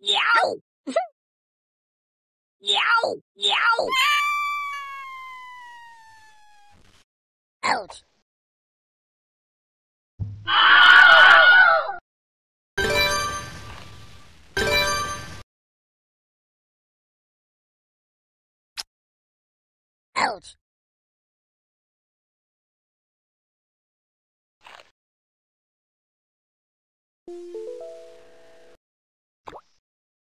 Yow! Yow! Yow! Ouch! Ouch!